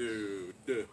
Dude.